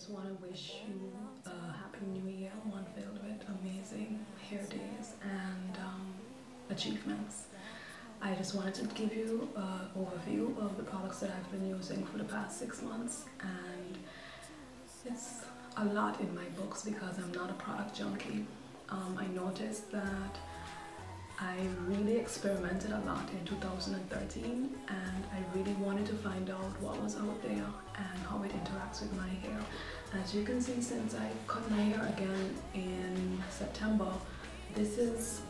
just want to wish you a happy new year, one filled with amazing hair days and um, achievements. I just wanted to give you an overview of the products that I've been using for the past six months and it's a lot in my books because I'm not a product junkie. Um, I noticed that I really experimented a lot in 2013 and I really wanted to find out what was out there and how it interacts with my hair. As you can see since I cut my hair again in September, this is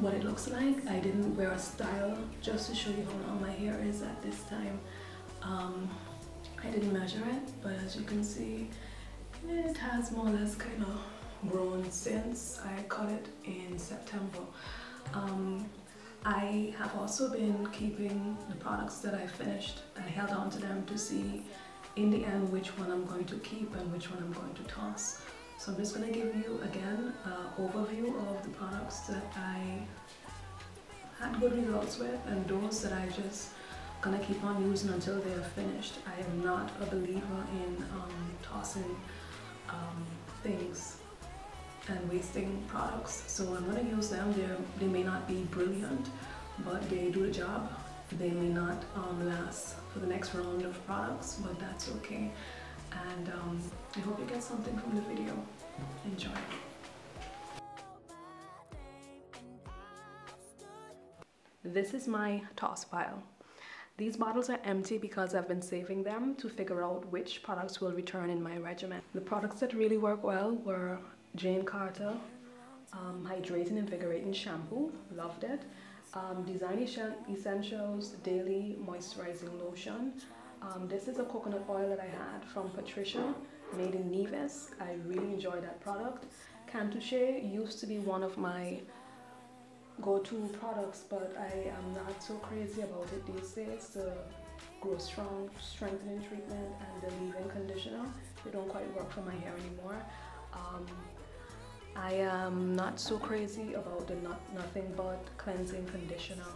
what it looks like. I didn't wear a style just to show you how long my hair is at this time. Um, I didn't measure it, but as you can see, it has more or less kind of grown since I cut it in September. Um, I have also been keeping the products that I finished. I held on to them to see in the end which one I'm going to keep and which one I'm going to toss. So I'm just going to give you again an overview of the products that I had good results with and those that I just gonna keep on using until they are finished. I am not a believer in um, tossing um, things and wasting products. So I'm gonna use them. they they may not be brilliant, but they do the job. They may not um, last for the next round of products, but that's okay. And um, I hope you get something from the video. Enjoy. This is my toss pile. These bottles are empty because I've been saving them to figure out which products will return in my regimen. The products that really work well were Jane Carter um, Hydrating Invigorating Shampoo, loved it. Um, Design Essentials Daily Moisturizing Lotion. Um, this is a coconut oil that I had from Patricia, made in Nevis. I really enjoy that product. Cantu Shea used to be one of my go-to products, but I am not so crazy about it these days. The Grow Strong Strengthening Treatment and the Leave-In Conditioner, they don't quite work for my hair anymore. Um, I am not so crazy about the not, nothing but cleansing conditioner.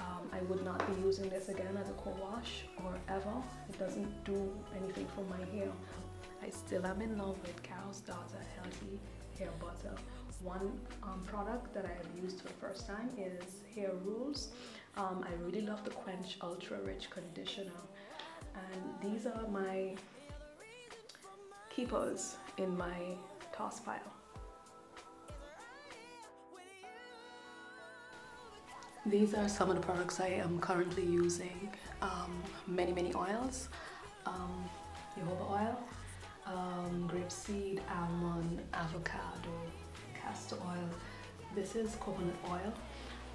Um, I would not be using this again as a co-wash or ever. It doesn't do anything for my hair. I still am in love with Carol's Daughter Healthy Hair Butter. One um, product that I have used for the first time is Hair Rules. Um, I really love the Quench Ultra Rich Conditioner. And these are my keepers in my toss pile. These are some of the products I am currently using. Um, many, many oils. Um, jojoba oil, um, grapeseed, almond, avocado, castor oil. This is coconut oil.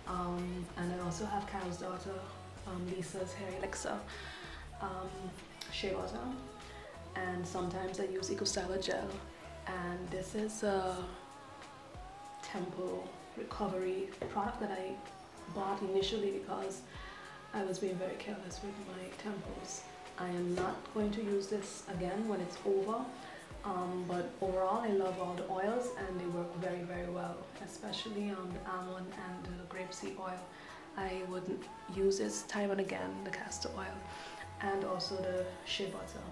Um, and I also have Carol's Daughter, um, Lisa's Hair Elixir, um, shea butter. And sometimes I use EcoStyler gel. And this is a temple recovery product that I bought initially because I was being very careless with my temples. I am not going to use this again when it's over. Um, but overall, I love all the oils and they work very, very well, especially on the almond and the grapeseed oil. I would use this time and again, the castor oil, and also the shea butter.